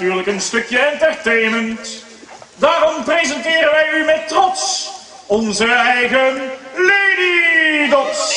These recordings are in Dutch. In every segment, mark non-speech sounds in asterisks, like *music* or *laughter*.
natuurlijk een stukje entertainment. Daarom presenteren wij u met trots onze eigen Lady Dots.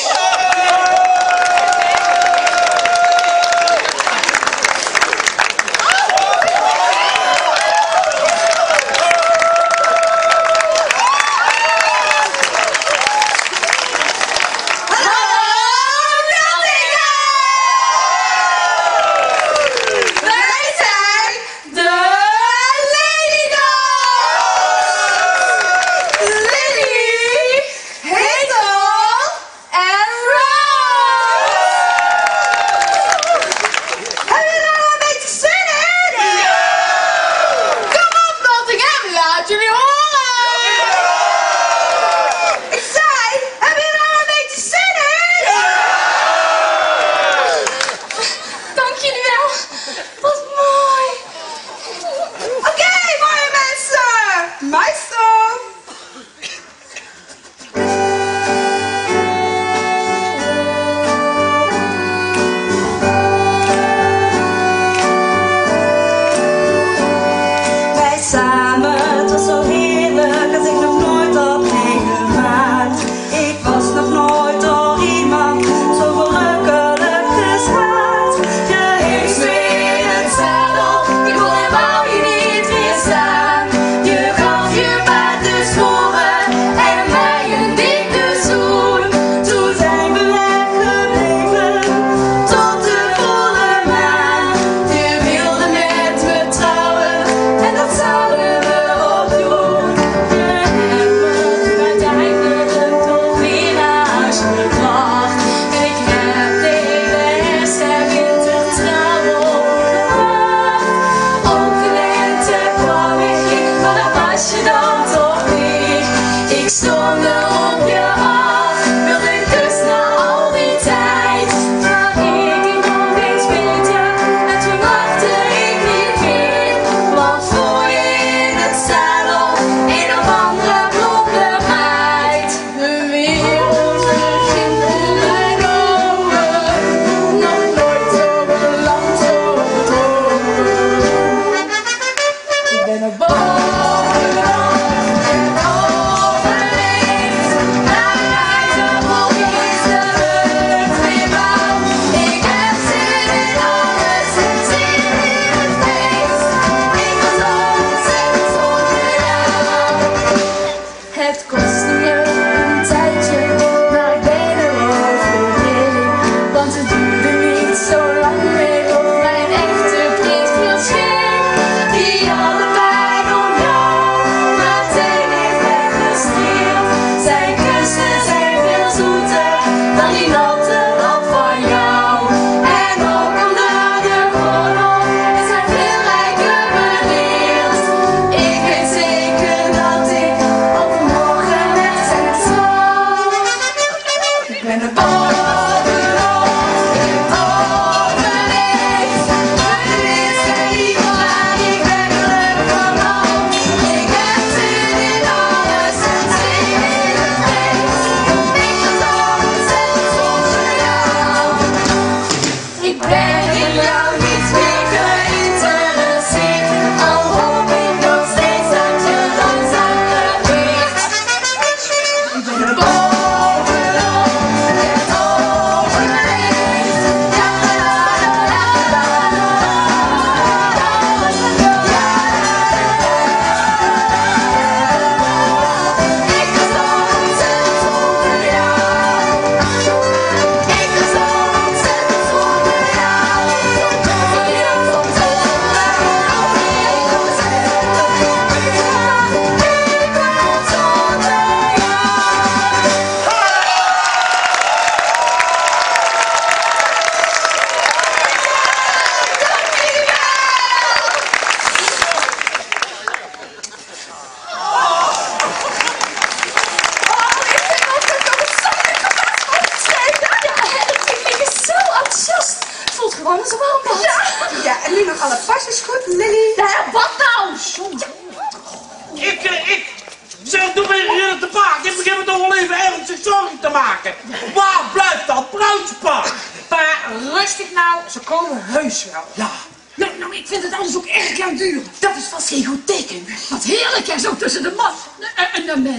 than a boy.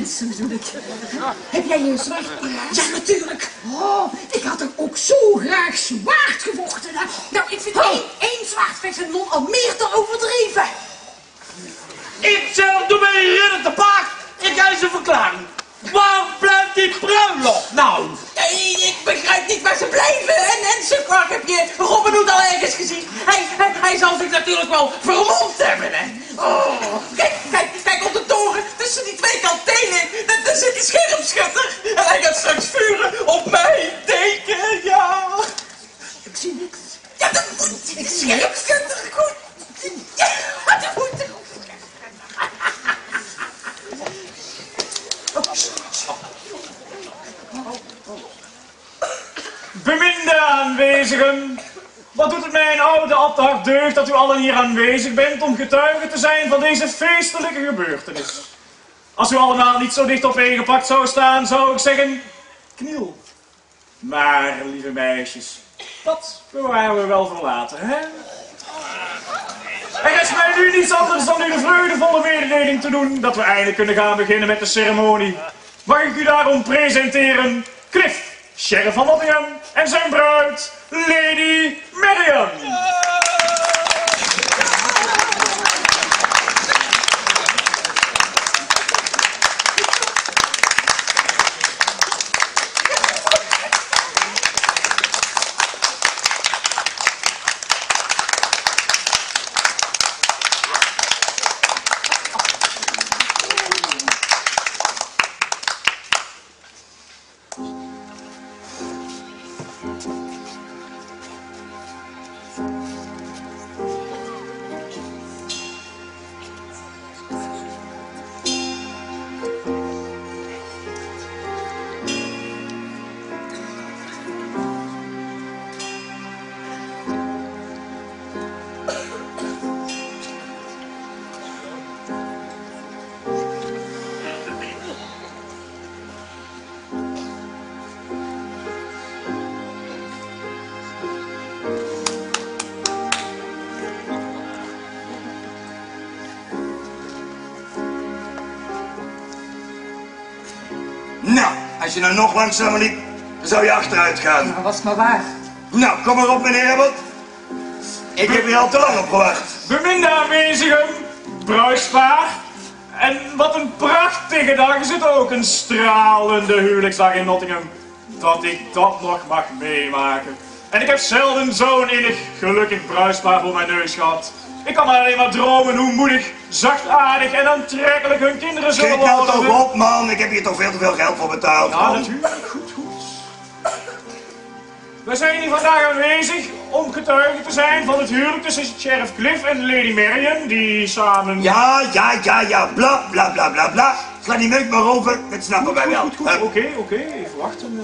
Mensen bedoel ik. Heb jij je zwaard Ja, natuurlijk. Oh, ik had er ook zo graag zwaard gevochten. Nou, ik vind één, één zwaardvechten non al meer te overdreven. ik zeg, doe me hier te paard. Ik eis een verklaring. Waar blijft die bruiloft nou? Nee, ik begrijp niet waar ze blijven. En, en Sukrak heb je Robin Hood al ergens gezien. Hij, hij, hij zal zich natuurlijk wel vermomd hebben, hè. Oh, kijk, kijk, kijk op de toren. Tussen die twee kantelen. Daar, daar zit die scherpschutter. En hij gaat straks vuren op mijn deken, ja. Ik zie niks. Ja, dat moet die scherpschutter goed. Ja, dat moet er goed. Beminde aanwezigen, wat doet het mij een oude abdhart deugd dat u allen hier aanwezig bent om getuige te zijn van deze feestelijke gebeurtenis. Als u allemaal niet zo dicht opeengepakt zou staan, zou ik zeggen, kniel. Maar, lieve meisjes, dat bewaren we wel voor later, hè? Er is mij nu niets anders dan u de vreugdevolle mededeling te doen dat we eindelijk kunnen gaan beginnen met de ceremonie. Mag ik u daarom presenteren Cliff, sheriff van Nottingham, en zijn bruid, Lady Marion. Je nou nog langzamer liep, dan zou je achteruit gaan. Maar was maar waar. Nou, kom maar op, meneer Abbott. Ik heb hier al te lang op gewacht. Beminde aanwezigen, bruispaar. En wat een prachtige dag is het ook, een stralende huwelijksdag in Nottingham. Dat ik dat nog mag meemaken. En ik heb zelden zo'n innig gelukkig bruispaar voor mijn neus gehad. Ik kan maar alleen maar dromen hoe moedig, zachtaardig en aantrekkelijk hun kinderen zullen Kijk nou worden. toch op, man. Ik heb hier toch veel te veel geld voor betaald. Ja, man. natuurlijk. Goed, goed. We zijn hier vandaag aanwezig om getuige te zijn van het huwelijk tussen Sheriff Cliff en Lady Marion, die samen... Ja, ja, ja, ja. Bla, bla, bla, bla, bla. Sla die meuk maar over. Dat snappen wij wel. Goed, goed, Hup. oké, oké, even wachten.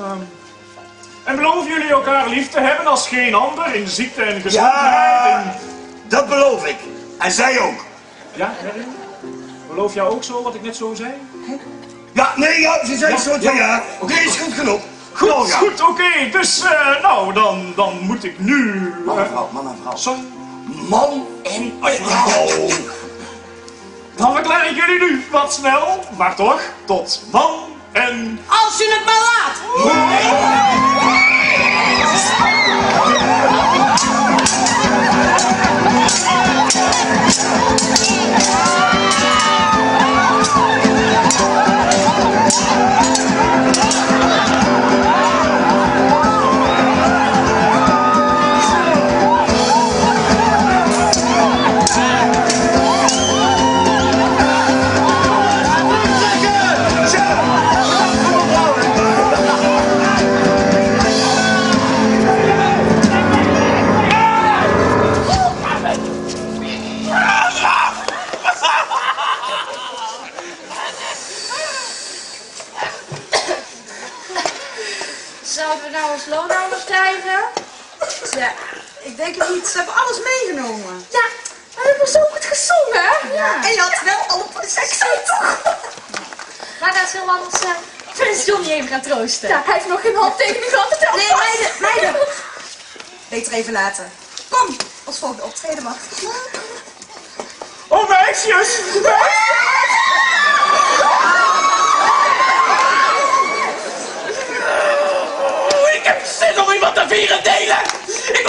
En beloven jullie elkaar lief te hebben als geen ander in ziekte en gezondheid? Ja, En... dat beloof ik. En zij ook. Ja? Beloof jij ook zo wat ik net zo zei? Ja, nee, ja, ze zei Ja, zo ja. ja. Oké. Dit is goed genoeg. Goed, Doorgaan. goed, oké. Dus, eh, nou, dan, dan moet ik nu... Man en eh, vrouw, man en vrouw. sorry. Man en vrouw. Dan verklaar ik jullie nu wat snel, maar toch tot man en... Als je het maar laat. Niet. Ze hebben alles meegenomen. Ja, we hebben zo goed gezongen, hè? Ja. En je had wel alle procenten. Maar dat zullen we anders uh, Prins Johnny even gaan troosten. Ja, hij heeft nog geen handtekening gehad. Nee, meiden, meiden. Beter even laten. Kom, ons volgende optreden mag. Oh, meisjes! Oh,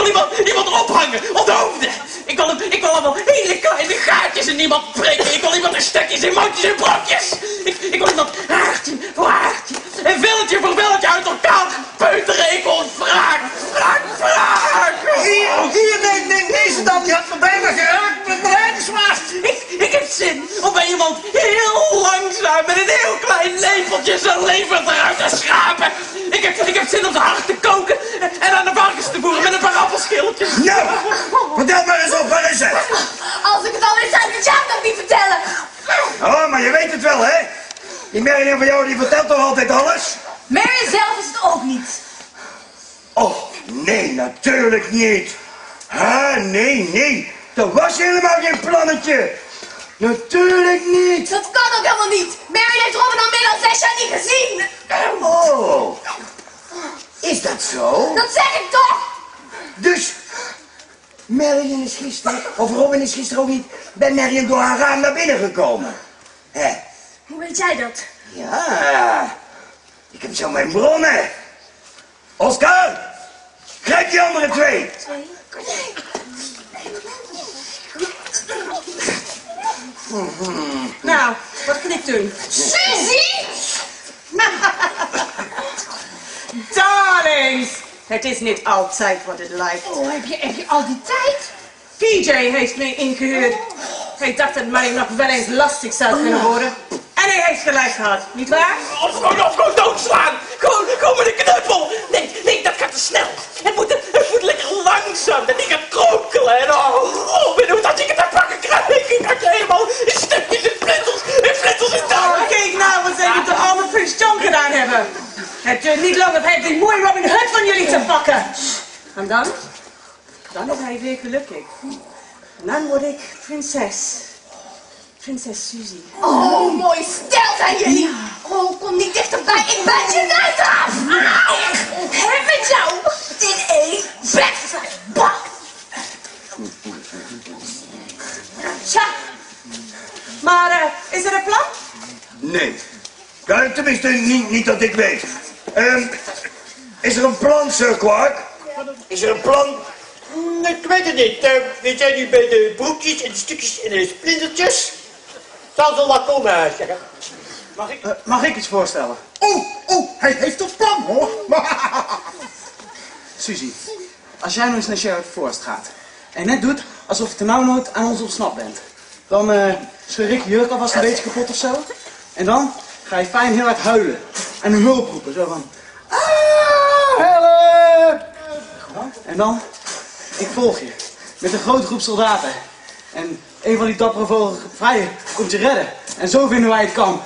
wil iemand, iemand ophangen, onthoofden. Ik wil, ik wil allemaal hele kleine gaatjes in iemand prikken. Ik wil iemand in stukjes, in mondjes en brokjes. Ik, ik wil iemand haartje voor haartje en villetje voor villetje uit elkaar peuteren. Ik wil vraag, vraag, vraag. Hier, hier, neem, neem deze dan. Die had me bijna geraakt met mijn rijdersmaat. Ik, ik heb zin om bij iemand heel langzaam met een heel klein lepeltje zijn lever eruit te schrapen. Ik heb, ik heb zin om ze hard te koken en aan de varkens te voeren met een paar appelschilletjes. Nou, vertel maar eens op, waar is het? Als ik het al zou ik het jou nog niet vertellen. Oh, maar je weet het wel, hè? Die Marion van jou, die vertelt toch altijd alles? Mary zelf is het ook niet. Oh, nee, natuurlijk niet. Ah, nee, nee. Er was helemaal geen plannetje. Natuurlijk niet. Dat kan ook helemaal niet. Mary heeft Robin al meer dan zes jaar niet gezien. Oh, is dat zo? Dat zeg ik toch. Dus, Marion is gisteren, of Robin is gisteren ook niet bij Marion door haar raam naar binnen gekomen. Hè? Hoe weet jij dat? Ja, ik heb zo mijn bronnen. Oscar, grijp die andere twee. Nou, wat knikt u? Suzy! *laughs* Darlings, het is niet altijd wat het lijkt. Oh, heb je, heb je al die tijd? PJ heeft mij ingehuurd. Hij dacht dat mij nog wel eens lastig zou kunnen worden. En hij heeft gelijk gehad, nietwaar? Of gewoon, of gewoon doodslaan. Gewoon, gewoon met een knuppel. Nee, nee, dat gaat te snel. Het moet, het moet lekker langzaam. Dat ding gaat kronkelen. En oh, oh, ben hoe dat ik het te pakken krijg. Ik had je helemaal in stukjes, in flinters, in flinters in Oh, touwen. kijk nou wat zij met de arme Prins John gedaan hebben. Het niet lang of hij heeft die mooie Robin Hood van jullie te pakken. En dan? Dan is hij weer gelukkig. En dan word ik prinses. Prinses Suzy. Oh, mooi stel zijn jullie. Oh, kom niet dichterbij. Ik bijt je neus af. Heb met jou. In één. Bak. Tja. Maar eh, is er een plan? Nee. Ja, tenminste, niet, niet dat ik weet. Ehm, is er een plan, Sir Clark? Is er een plan? Mm, Ik weet het niet. Eh, we zijn nu bij de broekjes en de stukjes en de splintertjes. Zal ze wel komen, eh, zeggen. Mag ik, mag ik iets voorstellen? Oh, oh, hij heeft een plan hoor. *laughs* Suzy, als jij nou eens naar Sheriff Forest gaat en net doet alsof je ternauwnood aan ons ontsnapt bent, dan eh scheur ik je jurk alvast een beetje kapot of zo. En dan ga je fijn heel hard huilen en een hulp roepen, zo van... Ah, help! En dan, ik volg je met een grote groep soldaten. En een van die dappere vogelvrije komt je redden. En zo vinden wij het kamp.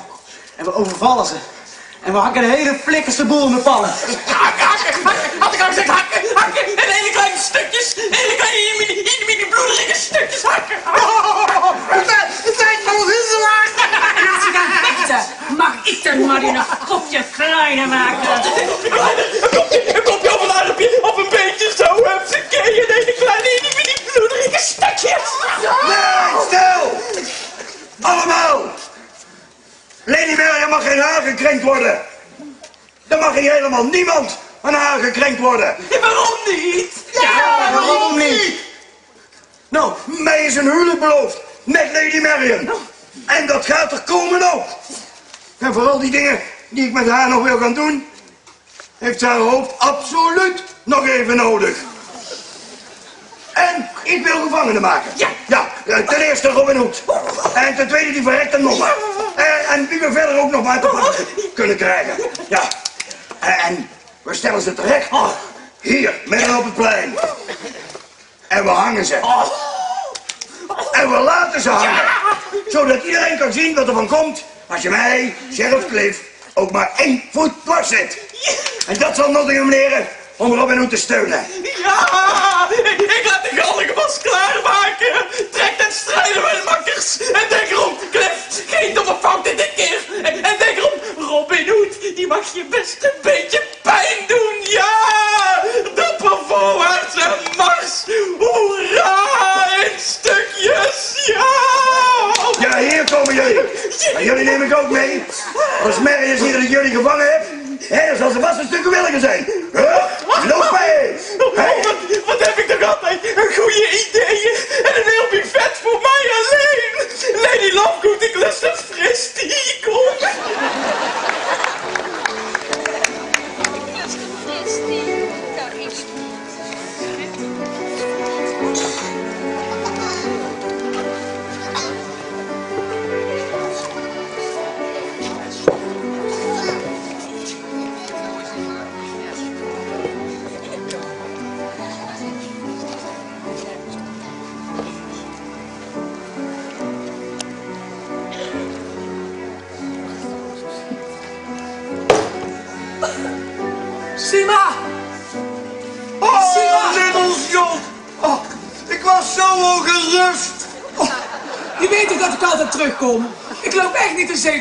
En we overvallen ze. En we hakken de hele flikkerste boel in de pannen. Hakken, hakken, hakken. Had hakken, hakken. En hele kleine stukjes. Hele kleine, bloederige stukjes hakken. Het lijkt wel een wisselaar. Als je gaat vechten, mag ik dan maar in een kopje kleiner maken. Een kopje, een kopje op een armpje, op een beetje zo. Hupsakee, en hele kleine, mini, mini bloederige stukjes. Nee, stil! Allemaal! Lady Mary mag geen haar gekrenkt worden. Er mag hier helemaal niemand aan haar gekrenkt worden. Ja, waarom niet? Ja, waarom niet? Nou, mij is een huwelijk beloofd met Lady Marion. En dat gaat er komen ook. En vooral die dingen die ik met haar nog wil gaan doen, heeft ze haar hoofd absoluut nog even nodig. En ik wil gevangenen maken. Ja. Ja, eh, ten eerste Robin Hood. En ten tweede die verrekte nonna. En, en wie we verder ook nog maar te pakken kunnen krijgen. Ja. En, en we stellen ze terecht. Hier, midden op het plein. En we hangen ze. En we laten ze hangen. Zodat iedereen kan zien wat er van komt als je mij, Sheriff Cliff, ook maar één voet dwars zet. En dat zal Nottingham leren om Robin Hood te steunen. Ja! ik, ik laat de gallige was klaarmaken. Trek ten strijden mijn makkers. En denk erom, Cliff, geen domme fouten dit keer. En, en denk erom, Robin Hood, die mag je best een beetje pijn doen. Ja, dapper voorwaarts en mars. Hoera, in stukjes, ja. Ja, hier komen jullie. En jullie neem ik ook mee. Als Marius hier dat jullie gevangen hebt, hè, dan zal ze vast een stuk williger zijn. Huh? Loop mee. Oh, wat, wat heb ik toch altijd een goede ideeën en een heel buffet voor mij alleen. Lady Lovegood, ik lust een fris die kom.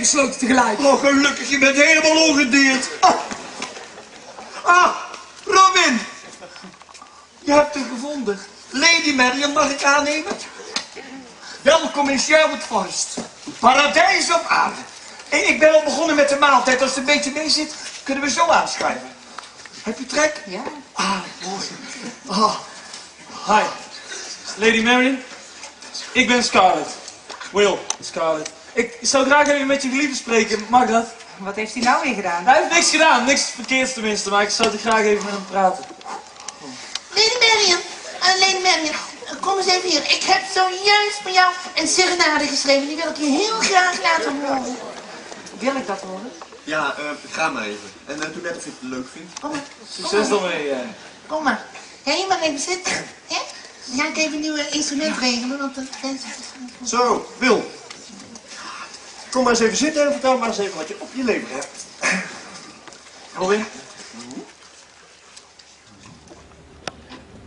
Echt niet in zeven sloten tegelijk. Oh, gelukkig, je bent helemaal ongedeerd. Ah, ah Robin. Je hebt hem gevonden. Lady Marion mag ik aannemen? Welkom in Sherwood Forest. Paradijs op aarde. Ik ik ben al begonnen met de maaltijd. Als het een beetje mee zit, kunnen we zo aanschuiven. Heb je trek? Ja. Ah, mooi. Ah. Hi, Lady Marion. Ik ben Scarlett. Will, Scarlett. Ik zou graag even met je geliefde spreken. Mag dat? Wat heeft hij nou weer gedaan? Hij heeft niks gedaan, niks verkeerds tenminste, maar ik zou er graag even met hem praten. Lady Marion, Lady Marion, kom eens even hier. Ik heb zojuist voor jou een serenade geschreven. Die wil ik je heel graag laten horen. Wil ik dat horen? Ja, eh, ga maar even. En uh, doe net of je het leuk vindt. Kom maar. Succes dan mee. eh. Kom maar. Ga je maar even zitten. Hè? Dan ga ik even een nieuw eh, instrument regelen, want dat Zo, Wil. Kom maar eens even zitten en vertel maar eens even wat je op je lever hebt. Robin?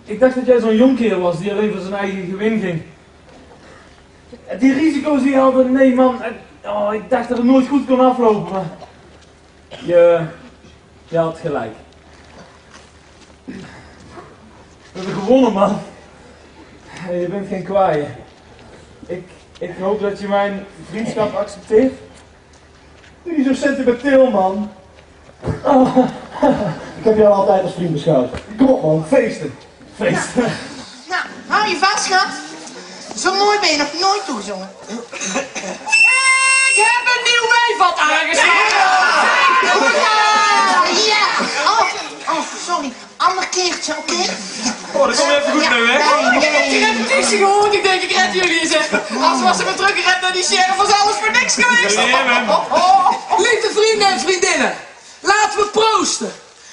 Ik dacht dat jij zo'n jonkheer was die alleen voor zijn eigen gewin ging. Die risico's die je had, nee man. Oh, ik dacht dat het nooit goed kon aflopen. Je... Je had gelijk. We hebben gewonnen, man. Je bent geen kwaaie. Ik, ik hoop dat je mijn vriendschap accepteert. Niet zo sentimenteel, man. Oh. Ik heb jou altijd als vriend beschouwd. Kom op man, feesten. Feesten. Nou, hou je vast, schat. Zo mooi ben je nog nooit toegezongen. Ik heb een nieuw wijvat aangeslagen! Ja! Oh, oh, sorry. Ander keertje, oké? Oh, dat komt even goed nu, hè? Nee, Ik heb die repetitie gehoord, ik denk ik red jullie eens even. Als was ze me teruggered naar die sheriff, was alles voor niks geweest. Ja, man. Oh, oh. Lieve vrienden en vriendinnen, laten we proosten.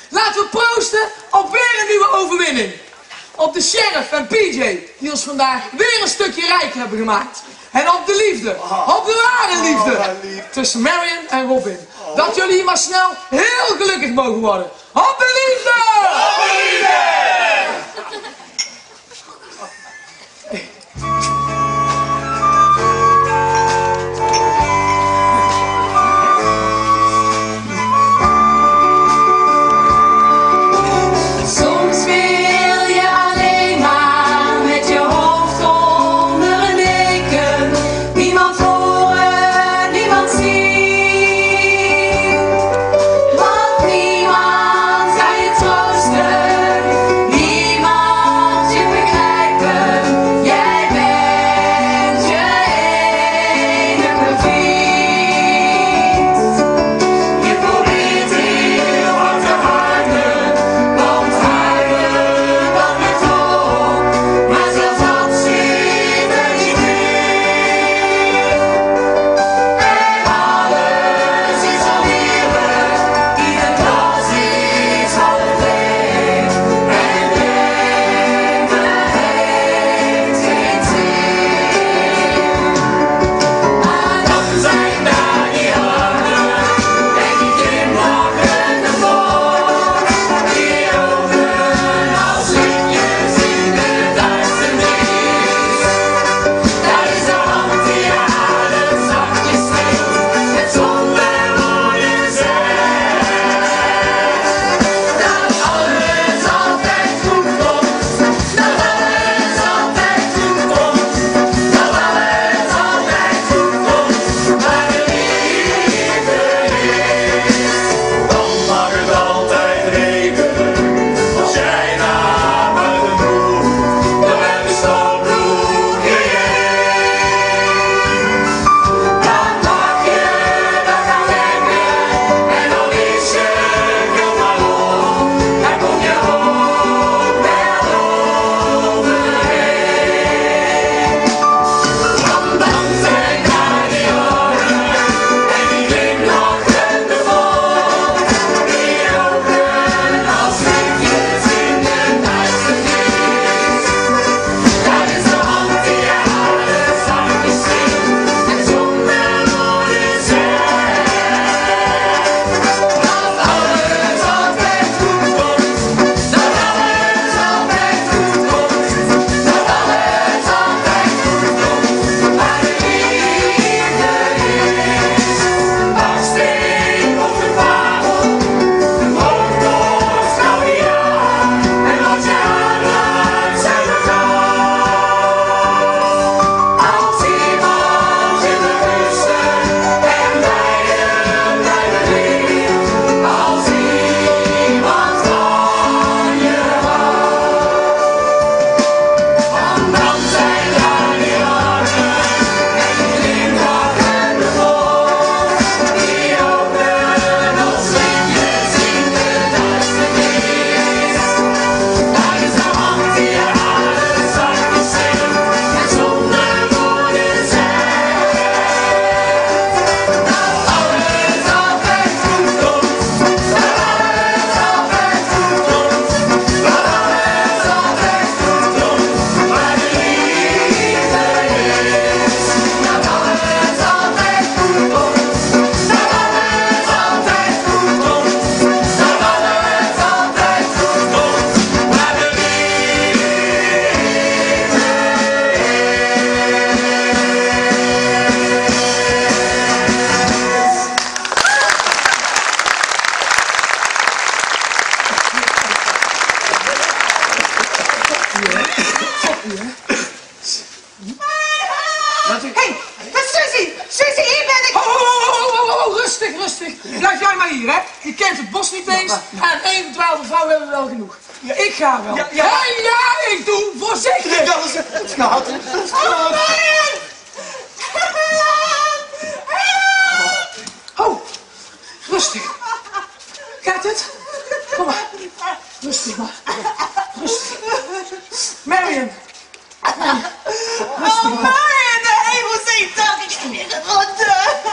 Laten we proosten op weer een nieuwe overwinning. Op de sheriff en PJ, die ons vandaag weer een stukje rijker hebben gemaakt. En op de liefde, op de ware liefde, tussen Marion en Robin. Dat jullie hier maar snel heel gelukkig mogen worden. Op de liefde! Op de liefde!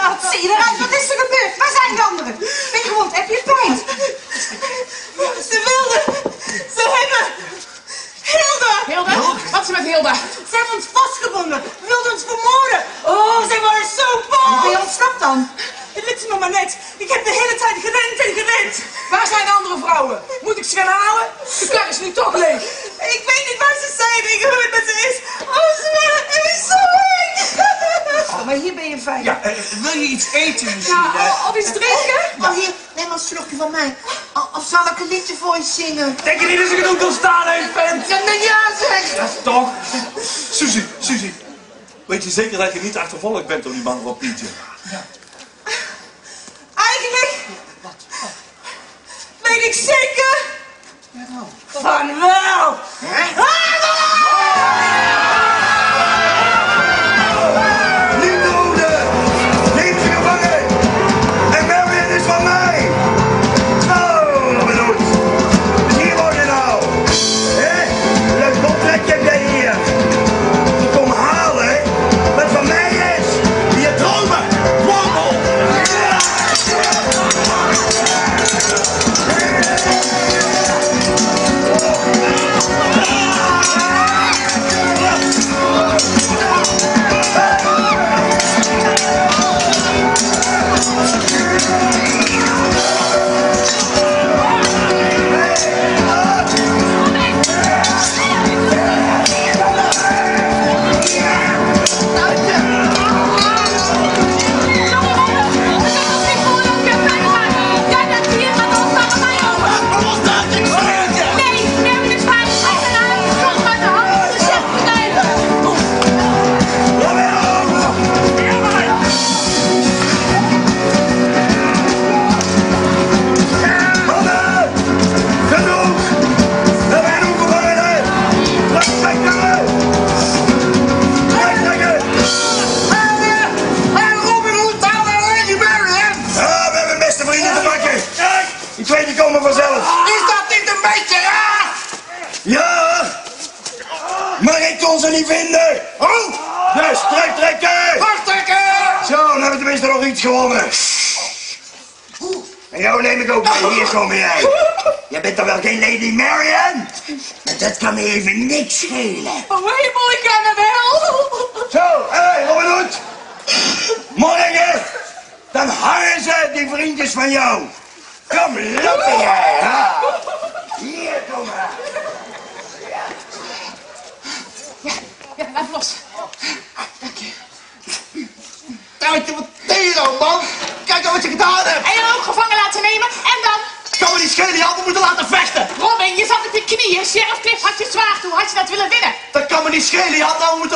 Wat zie je eruit? Wat is er gebeurd? Waar zijn de anderen? Ben je gewond? Heb je pijn? Ze wilden... Ze hebben... Hilda! Hilda? Wat is er met Hilda? Ze hebben ons vastgebonden. Ze wilden ons vermoorden. Oh, ze waren zo boos. Ben je ontsnapt dan? Het lukte me maar net. Ik heb de hele tijd gerend en gerend. Waar zijn de andere vrouwen? Moet ik ze gaan halen? De kar is nu toch leeg. Ik weet niet waar ze zijn. Ik hoe het met ze is. Oh, ze waren... Het is zo eng. Oh, maar hier ben je veilig. Ja, eh, wil je iets eten misschien? Ja, hè? of iets drinken? Oh, hier, neem maar een slokje van mij. O- Of zal ik een liedje voor je zingen? Denk je niet dat ze genoeg te staan heeft, vent? Ja, nou ja, zeg. Ja, toch? *laughs* Suzy, Suzy. Weet je zeker dat je niet achtervolgd bent door die man van Pietje? Eigenlijk...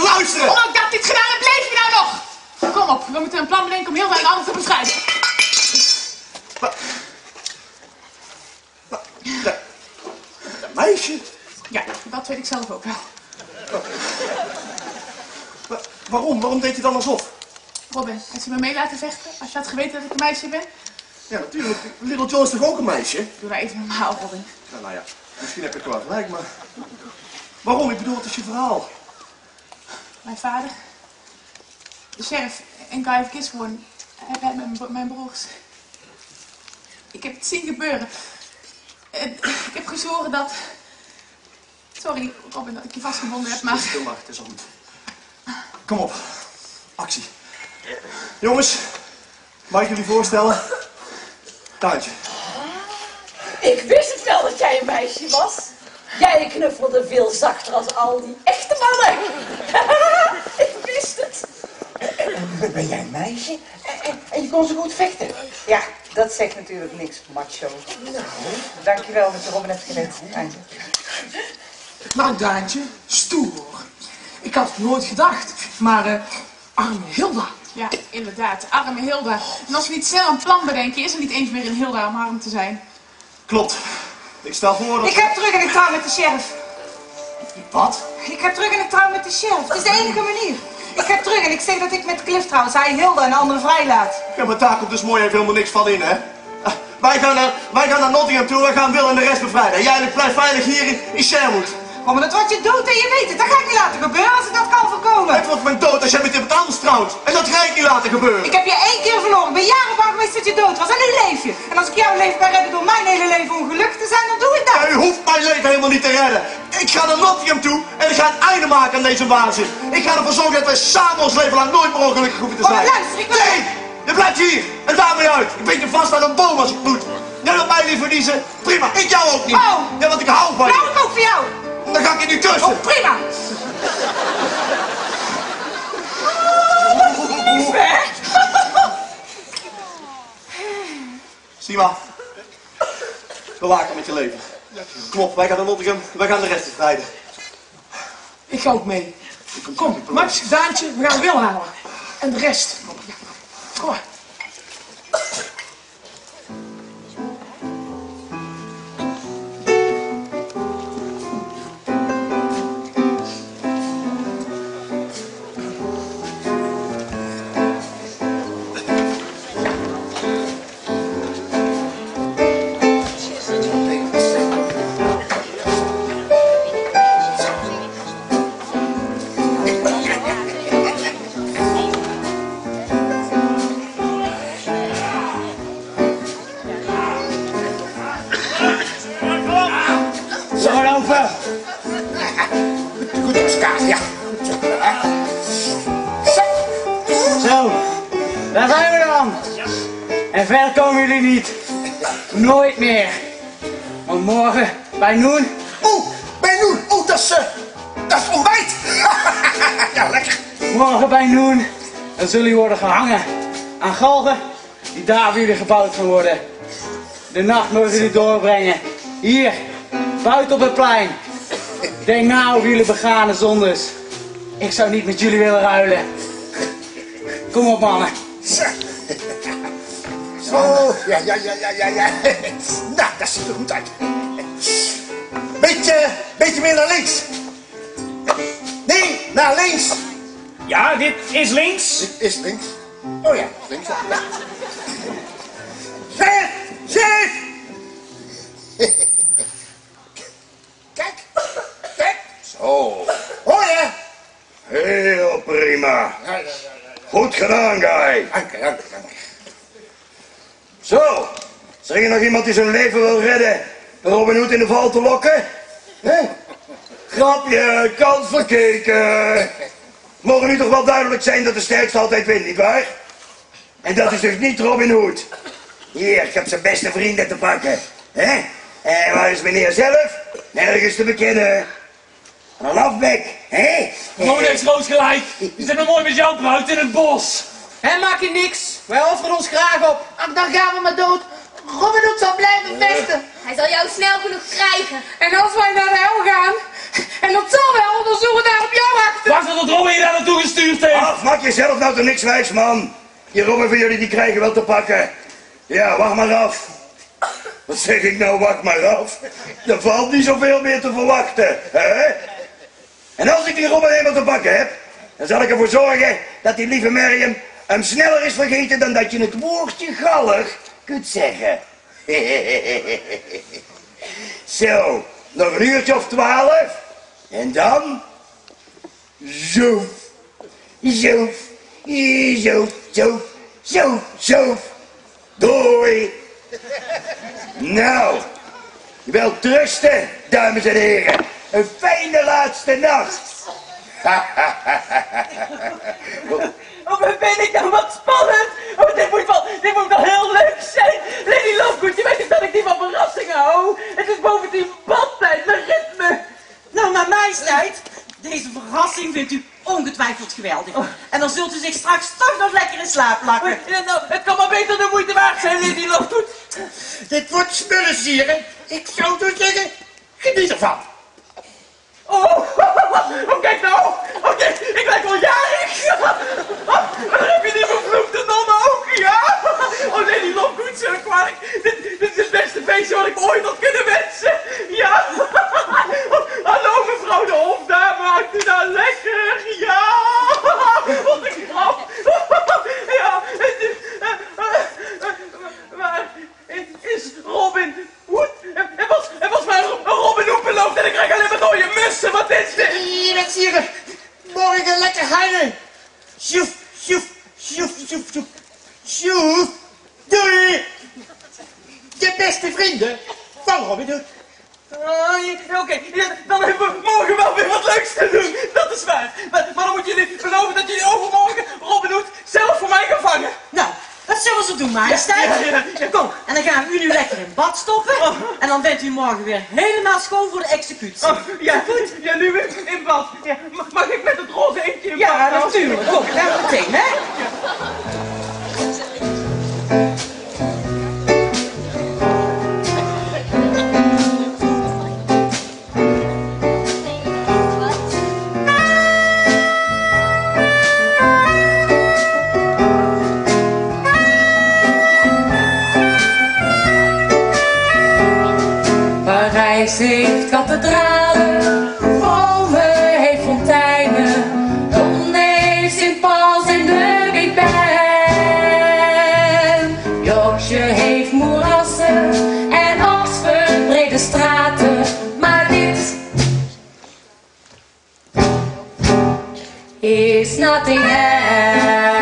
nou moeten luisteren! Omdat ik dat dit gedaan heb, bleef je nou nog. Kom op, we moeten een plan bedenken om heel veel anderen te bestrijden. Dat meisje? Ja, dat weet ik zelf ook wel. Wa- waarom? Waarom deed je dan alsof? Robin, had je me mee laten vechten als je had geweten dat ik een meisje ben? Ja, natuurlijk. Little Joe is toch ook een meisje? Doe nou even normaal, Robin. Ja, nou ja, misschien heb ik wel gelijk, maar... Waarom? Ik bedoel, wat is je verhaal? Mijn vader, de sheriff en Guy of Gisborne hebben mijn, bro- mijn broers. Ik heb het zien gebeuren. En ik heb gezworen dat... Sorry, Robin, dat ik je vastgebonden heb, maar... Stil maar, het is al goed. Kom op. Actie. Jongens, mag ik jullie voorstellen? Tuintje. Ik wist het wel dat jij een meisje was. Jij knuffelde veel zachter als al die echte mannen. *laughs* het. Ben jij een meisje? En, en, en je kon zo goed vechten? Ja, dat zegt natuurlijk niks, macho. Dankjewel dat je Robin hebt gered. Nou, Daantje, stoer. Ik had het nooit gedacht. Maar, eh, arme Hilda, Ja, inderdaad. Arme Hilda. En als we niet snel een plan bedenken, is er niet eens meer een Hilda om arm te zijn. Klopt. Ik stel voor dat... Ik heb terug en ik trouw met de sheriff. Wat? Ik heb terug en ik trouw met de sheriff. Het is de enige manier. Ik heb terug en ik zeg dat ik met Cliff trouw. Zij Hilda en de anderen vrijlaat. Ja, maar daar komt dus mooi even helemaal niks van in, hè? Ah, Wij gaan, naar, wij gaan naar Nottingham toe, wij gaan Wil en de rest bevrijden. Jij blijft veilig hier in, in. Oh, maar dat wordt je dood en je weet het. Dat ga ik niet laten gebeuren als ik dat kan voorkomen. Het wordt mijn dood als jij met iemand anders trouwt. En dat ga ik niet laten gebeuren. Ik heb je één keer verloren. Ik ben jaren bang geweest dat je dood was. En nu leef je. En als ik jouw leven kan redden door mijn hele leven ongelukkig te zijn, dan doe ik dat. U hoeft mijn leven helemaal niet te redden. Ik ga naar Nottingham toe en ik ga het einde maken aan deze waanzin. Ik ga ervoor zorgen dat wij samen ons leven lang nooit meer ongelukkig hoeven te Oh, zijn. luister, ik wil... Nee, je blijft hier en daarmee uit. Ik weet je vast aan een boom als ik moet. Jij wilt mij niet verliezen? Prima, ik jou ook niet. Oh. Ja, want ik hou van je. Nou, ik ook voor jou. Dan ga ik je niet kussen. Oh, prima. Sima, bewaken met je leven. Kom op, wij gaan naar Nottingham, wij gaan de rest bevrijden. Ik ga ook mee. Kom, Max, Daantje, we gaan Wil halen. En de rest. Kom maar. Zullen jullie worden gehangen aan galgen die daar jullie gebouwd gaan worden. De nacht mogen jullie doorbrengen. Hier, buiten op het plein. Denk nou jullie begane zondes. Ik zou niet met jullie willen ruilen. Kom op mannen. Zo, ja, ja, ja, ja, ja, ja. Nou, dat ziet er goed uit. Beetje, beetje meer naar links. Nee, naar links. Ja, dit is links. Dit is links. Oh ja, links. Ja. Chef, chef. Kijk, kijk. Zo, Hoor je? heel prima. Goed gedaan, guy. Dank je, dank je, dank je. Zo, er hier nog iemand die zijn leven wil redden? Robin Hood in de val te lokken? Grapje, kans verkeken. Mogen nu toch wel duidelijk zijn dat de sterkste altijd wint, nietwaar? En dat is dus niet Robin Hood. Hier, ik heb zijn beste vrienden te pakken. hè? En waar is meneer zelf? Nergens te bekennen. Een lafbek, hè? Gewoon heeft groot gelijk. Die zijn nog mooi met jou bruid in het bos. Hé, maak je niks. Wij offeren ons graag op. Ach, dan gaan we maar dood. Robin Hood zal blijven vechten. Hij zal jou snel genoeg krijgen. En als wij naar de hel gaan, en dat zal wel, dan zullen we daar op jou wachten. Wacht tot Robin je daar naartoe gestuurd heeft. Af, maak jezelf nou toch niks wijs, man. Die Robin van jullie, die krijgen wel te pakken. Ja, wacht maar af. Wat zeg ik nou, wacht maar af? Er valt niet zoveel meer te verwachten, hè? En als ik die Robin eenmaal te pakken heb, dan zal ik ervoor zorgen dat die lieve Mariam hem sneller is vergeten dan dat je het woordje gallig kunt zeggen. *laughs* Zo, nog een uurtje of twaalf. En dan... Zo. Zo. Zo. Zo. Zo. Zo. Doei. Nou, wel trusten, dames en heren. Een fijne laatste nacht. *laughs* Oh, ben ik nou wat spannend. Oh, dit moet wel, dit moet wel heel leuk zijn. Lady Lovegood, je weet toch dat ik niet van verrassingen hou? Het is bovendien badtijd, mijn ritme. Nou, naar majesteit. Deze verrassing vindt u ongetwijfeld geweldig. En dan zult u zich straks toch nog lekker in slaap lakken. Ja, nou, het kan maar beter de moeite waard zijn, Lady Lovegood. Dit wordt spullensieren. Ik zou dus zeggen, geniet ervan. Oh, *laughs* oh, kijk nou. Oké, ik lijk wel jarig. Dan heb je die vervloekte nonnen ook, ja? Oh nee, die loopt goed zo kwalijk. Dit, is het beste feestje wat ik ooit had kunnen wensen. Ja. *laughs* Hallo mevrouw de hofdame, maakt u nou lekker? Ja. Wat een grap. *laughs* Ja, het is... eh, eh, eh, Robin Hood? Er was, was Robin Hood beloofd en ik krijg alleen maar dode mussen. Wat is dit? Hier, met Sire. Morgen lekker huilen. Sjoef, sjoef, sjoef, sjoef, sjoef. Sjoef. Doei. De beste vrienden van Robin Hood. Oh, Oké, dan hebben we morgen wel weer wat leuks te doen. Dat is waar. Maar, maar dan moeten jullie beloven dat jullie overmorgen Robin Hood zelf voor mij gaan vangen. Nou, dat zullen ze doen, majesteit. Ja, ja, ja. Kom, en dan gaan we u nu lekker in bad stoppen. En dan bent u morgen weer helemaal schoon voor de executie. Oh, ja, goed. Ja, nu weer in bad. Ja, mag- mag ik met het roze eentje in Ja, bad? natuurlijk. Kom, we meteen, hè? Kathedralen, Rome heeft fonteinen, Londen Sint Paul's en de Big Ben. Heeft moerassen en Oxford brede straten, maar dit is Nottingham.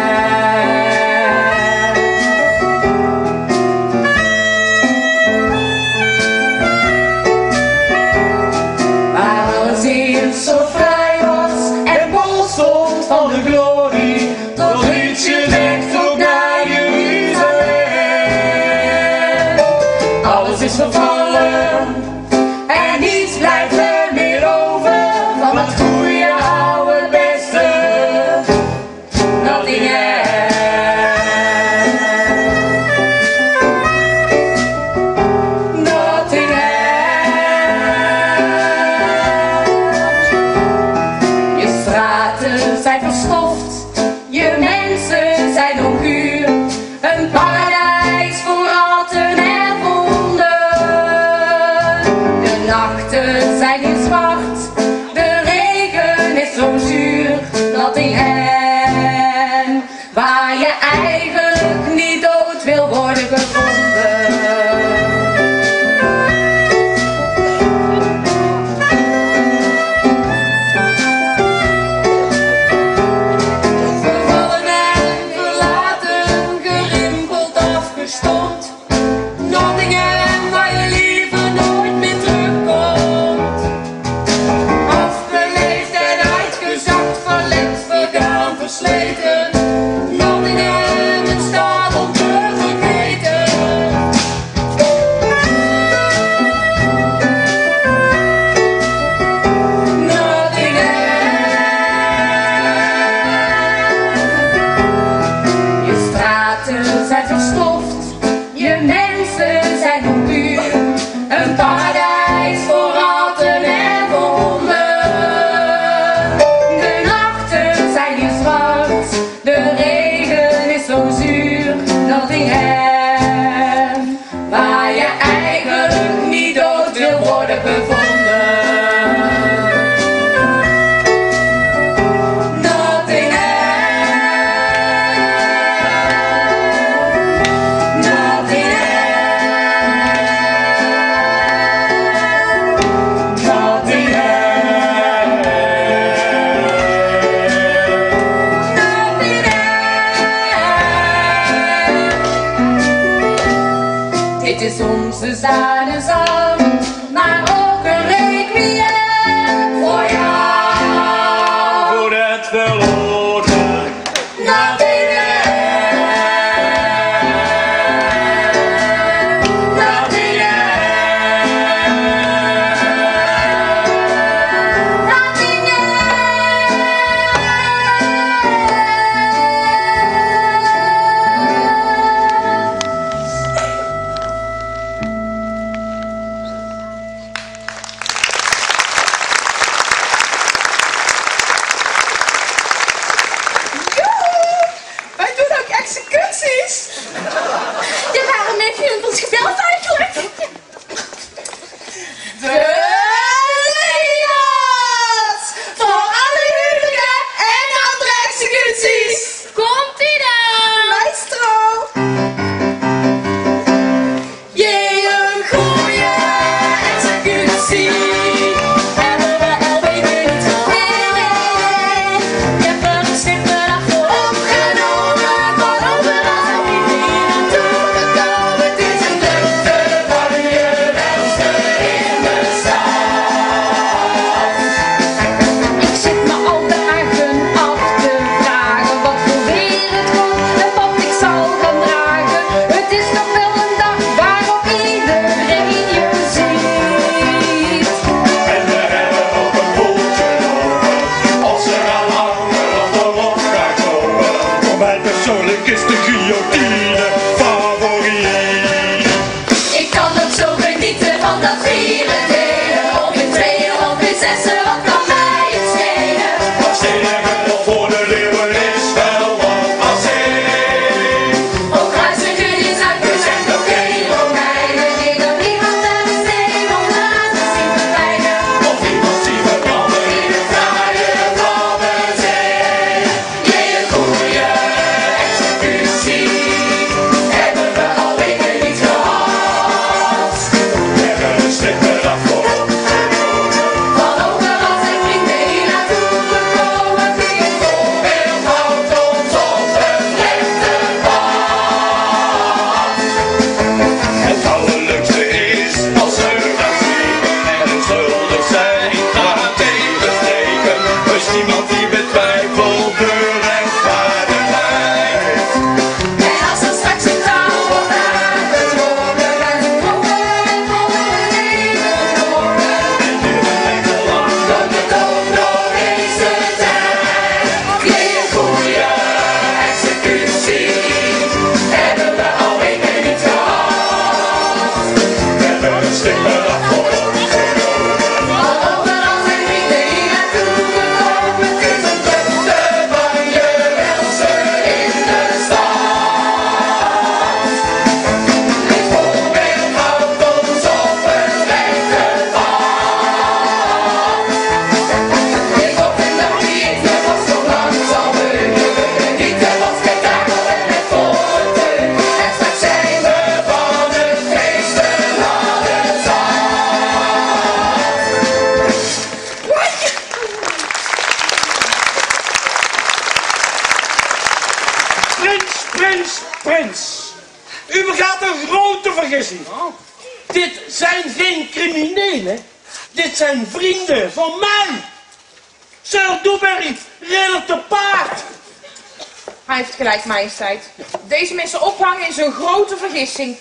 Deze mensen ophangen is een grote vergissing.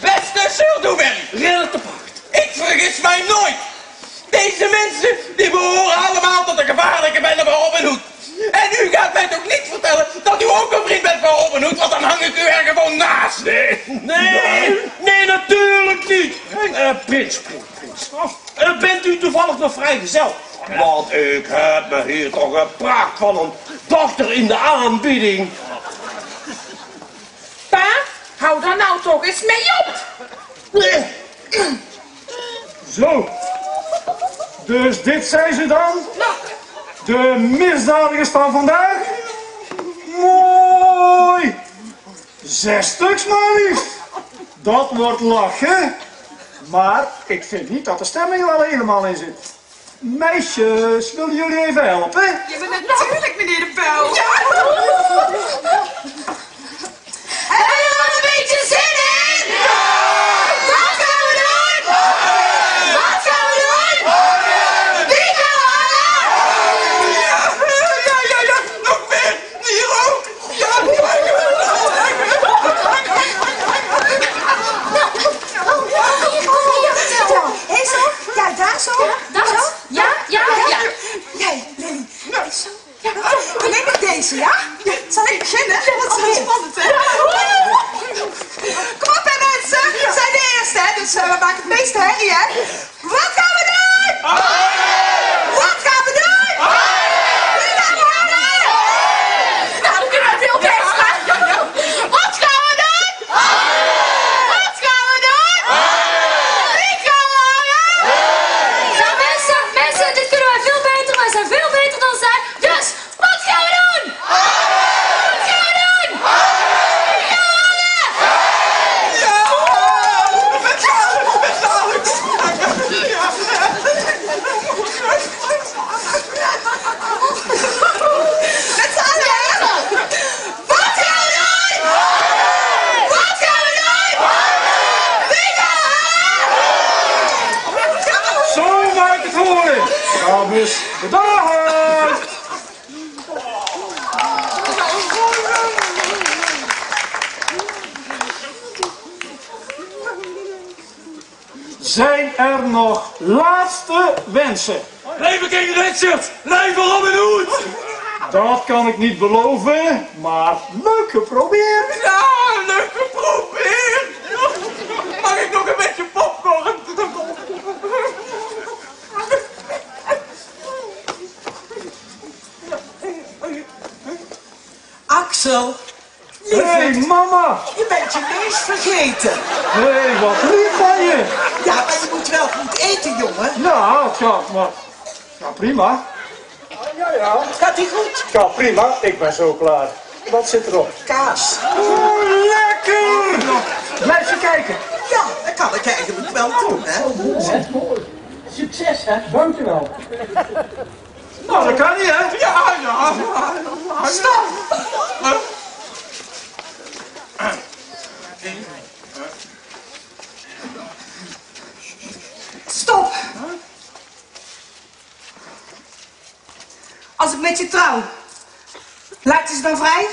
Beste Surdoeber! Rillen te paard. Ik vergis mij nooit. Deze mensen, die behoren allemaal tot de gevaarlijke bende van Robin En u gaat mij toch niet vertellen dat u ook een vriend bent van Robin want dan hang ik u er gewoon naast. Nee, nee, nee natuurlijk niet. Uh, prins, prins, eh, bent u toevallig nog vrijgezel? Want ik heb me hier toch gepraat van een dochter in de aanbieding. Pa, hou daar nou toch eens mee op. Zo. Dus dit zijn ze dan? Nou. De misdadigers van vandaag? Mooi. Zes stuks maar liefst. Dat wordt lachen. Maar ik vind niet dat de stemming er wel helemaal in zit. Meisjes, willen jullie even helpen? Ja, natuurlijk, meneer de Bel. Ja. we maken feest, hè? Wat gaan we doen? Oh! nog laatste wensen. Leven King Richard! Leven Robin Hood! Dat kan ik niet beloven, maar leuk geprobeerd. Ja, leuk geprobeerd. Mag ik nog een beetje popcorn? Axel. Hé, hey, man. Ja. Je bent je neus vergeten. Nee, wat lief van je. Ja, maar je moet wel goed eten, jongen. Ja, ja, maar... Ja, prima. Ja, ja. Gaat die goed? Ja, prima. Ik ben zo klaar. Wat zit erop? Kaas. Oh, lekker! Blijf je kijken. Ja, dat kan ik eigenlijk wel doen, hè. Succes, hè? Dankjewel. Nou, dat kan niet, hè? Ja, ja. Stop! Stop! Als ik met je trouw, laat je ze dan vrij?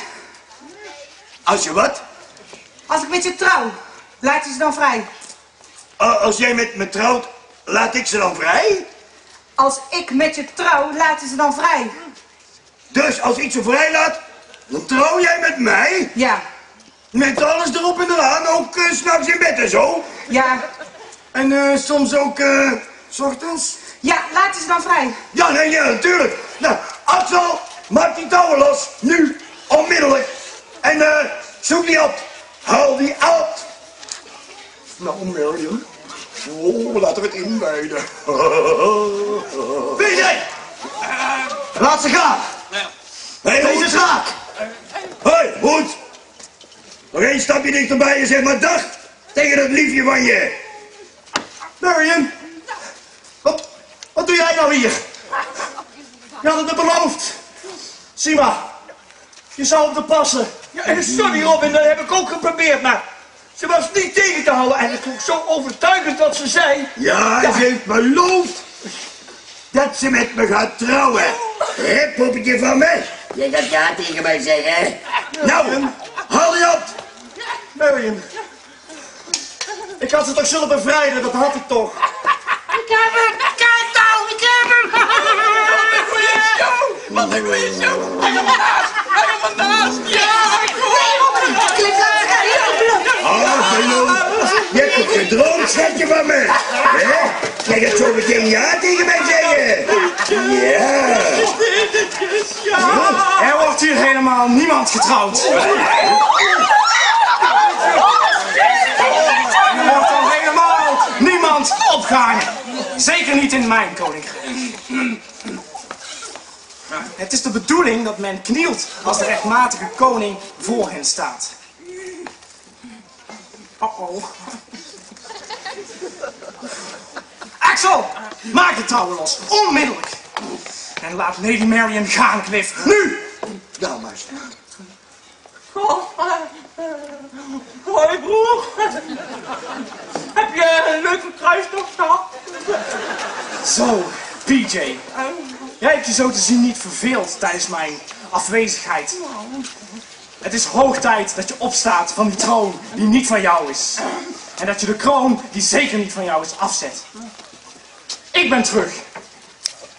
Als je wat? Als ik met je trouw, laat je ze dan vrij? Als jij met me trouwt, laat ik ze dan vrij? Als ik met je trouw, laat je ze dan vrij? Dus als ik ze vrij laat, dan trouw jij met mij? Ja. Met alles erop en eraan, ook uh, s'nachts in bed en zo? Ja. En eh, soms ook, eh, s ochtends? Ja, laat je ze dan vrij? Ja, nee, ja, natuurlijk. Nou, Axel, maak die touwen los. Nu, onmiddellijk. En eh, zoek die op. Haal die uit. Nou, Marion. Oh, laten we het inwijden. Wie jij? Laat ze gaan. Hé, hey, deze schaak. Hé, hey, goed. Nog één stapje dichterbij en zeg maar dag tegen dat liefje van je. Marion, wat, wat doe jij nou hier? Je had het me beloofd. Sima, je zou op te passen. Ja, en sorry Robin, dat heb ik ook geprobeerd, maar ze was niet tegen te houden. En het was zo overtuigend wat ze zei. Ja, ze heeft beloofd dat ze met me gaat trouwen. Hé, poppetje van me? Je gaat ja tegen mij zeggen. Nou, haal je op. Marion, ik had ze toch zullen bevrijden, dat had ik toch. Ik heb hem! Kijk nou, ik heb hem! Wat een goeie show! Hij komt naast! Hij komt naast! Ja, ik Oh, hallo. Je hebt het gedroomd, schatje van me. Hé? Jij gaat zo meteen ja tegen mij zeggen. Ja. Er wordt hier helemaal niemand getrouwd. Er wordt al helemaal niemand opgehangen. Zeker niet in mijn koninkrijk. Het is de bedoeling dat men knielt als de rechtmatige koning voor hen staat. Uh-oh. Axel, maak de touwen los, onmiddellijk. En laat Lady Marian gaan, Cliff. Nu! Nou, meisje. Hoi broer. Heb je een leuke kruistocht gehad? Zo, PJ. Jij hebt je zo te zien niet verveeld tijdens mijn afwezigheid. Het is hoog tijd dat je opstaat van die troon die niet van jou is. En dat je de kroon die zeker niet van jou is afzet. Ik ben terug.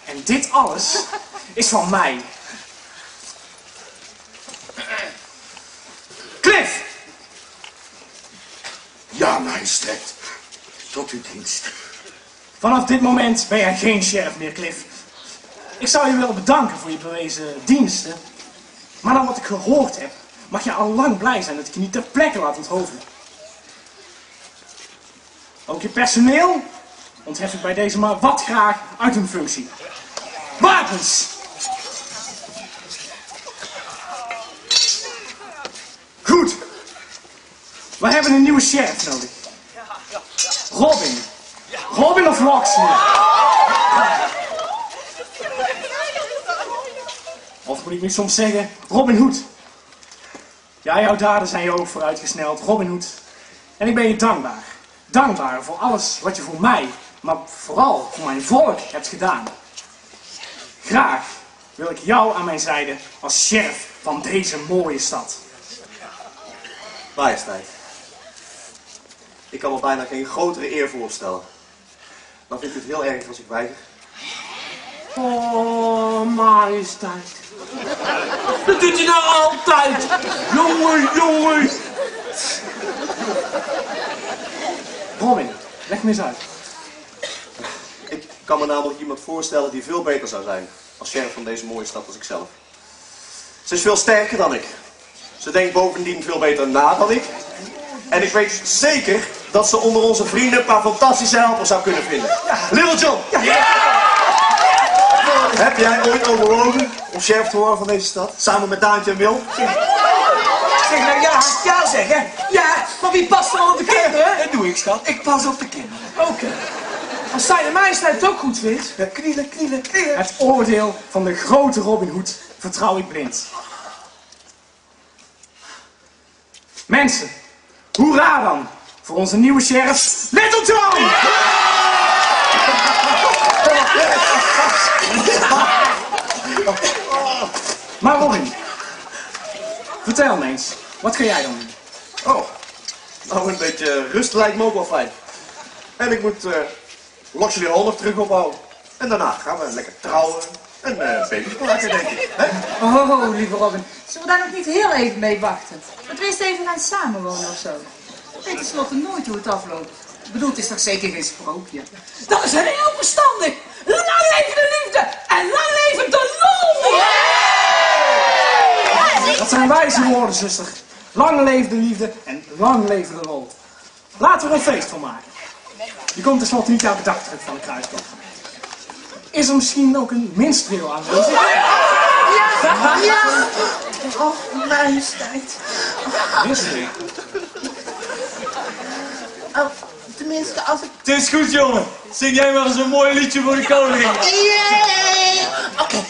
En dit alles is van mij. Cliff! Ja, majesteit. Tot uw dienst. Vanaf dit moment ben jij geen sheriff meer, Cliff. Ik zou je willen bedanken voor je bewezen diensten. Maar dan wat ik gehoord heb, mag je al lang blij zijn dat ik je niet ter plekke laat onthoofden. Ook je personeel onthef ik bij deze maar wat graag uit hun functie. Wapens! Goed. We hebben een nieuwe sheriff nodig. Robin. Robin of Locksley. Of moet ik nu soms zeggen, Robin Hood. Ja, jouw daden zijn je ook vooruitgesneld, Robin Hood. En ik ben je dankbaar. Dankbaar voor alles wat je voor mij, maar vooral voor mijn volk hebt gedaan. Graag wil ik jou aan mijn zijde als sheriff van deze mooie stad. Majesteit. Ik kan me bijna geen grotere eer voorstellen. Dan vindt u het heel erg als ik weiger. Oh, majesteit. Dat doet hij nou altijd. Jongen, jongen. Robin, leg me eens uit. Ik kan me namelijk iemand voorstellen die veel beter zou zijn als sheriff van deze mooie stad als ik zelf. Ze is veel sterker dan ik. Ze denkt bovendien veel beter na dan ik. En ik weet zeker dat ze onder onze vrienden een paar fantastische helpers zou kunnen vinden. Little John! Heb jij ooit overwogen om sheriff te worden van deze stad? Samen met Daantje en Wil? Zeg nou ja, ja zeggen. Ja, maar wie past er op de kinderen? Dat doe ik, schat. Ik pas op de kinderen. Oké. Als zijne majesteit het ook goed vindt. Ja, knielen, knielen, knielen. Het oordeel van de grote Robin Hood vertrouw ik blind. Mensen, hoera dan voor onze nieuwe sheriff, Little John! Maar Robin, vertel me eens, wat ga jij dan doen? Oh, nou een beetje rust lijkt me wel fijn. En ik moet eh Luxury Hall nog terug opbouwen. En daarna gaan we lekker trouwen en eh baby's maken, denk ik. Hè? Oh, lieve Robin. Zullen we daar nog niet heel even mee wachten? Dat we eerst even gaan samenwonen of zo? We weten tenslotte nooit hoe het afloopt. Ik bedoel, het is toch zeker geen sprookje? Dat is heel verstandig. Lang leven de liefde en lang leven de lol. Dat zijn wijze woorden, zuster. Lang leef de liefde en lang leven de rol. Laten we er een feest van maken. Je komt tenslotte niet dag terug van de kruistocht. Is er misschien ook een minstreel aanwezig? Ja, ja. Oh, majesteit. Minstreel? Oh, tenminste, als ik... Het is goed, jongen. Zing jij maar eens een mooi liedje voor de koningin. Yay! Oké.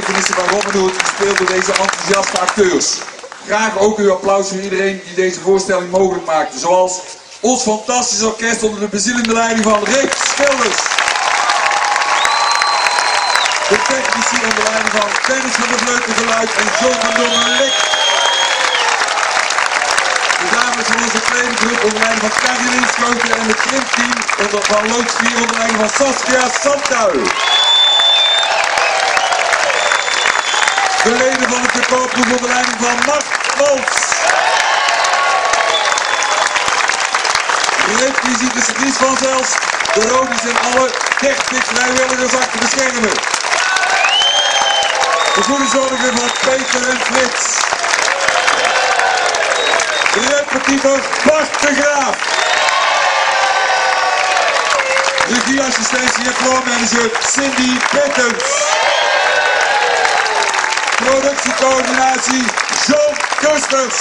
Belevenissen van Robin gespeeld door deze enthousiaste acteurs. Graag ook uw applaus voor iedereen die deze voorstelling mogelijk maakte. Zoals ons fantastisch orkest onder de bezielende leiding van Rick Schilders. De technici onder leiding van Dennis van der Vleuten Geluid en John van Dongen Lik. De dames van onze tweede groep onder leiding van Caroline Schoten en het trimteam onder, van Loods 4 onder leiding van Saskia Sandtuil. De leden van het verkoopgroep onder leiding van Mark Molts. De requisieten Dries van Zels, de Rodies en alle technics vrijwilligers achter de schermen. De goede zorgen van Peter en Frits. De repetiever Bart de Graaf. Regieassistentie en floormanager Cindy Pittens. Productiecoördinatie John Kusters.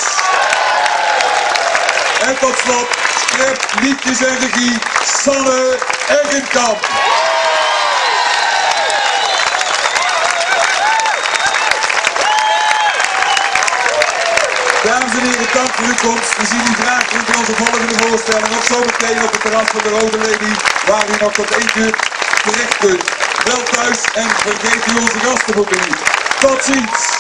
En tot slot script, liedjes en regie Sanne Eggenkamp. Dames en heren, dank voor uw komst. We zien u graag in onze volgende voorstelling. Of zo op het terras van de Rode Lady, waar u nog tot één uur terecht kunt. Wel thuis en vergeet u onze gastenboeken niet. Tot ziens!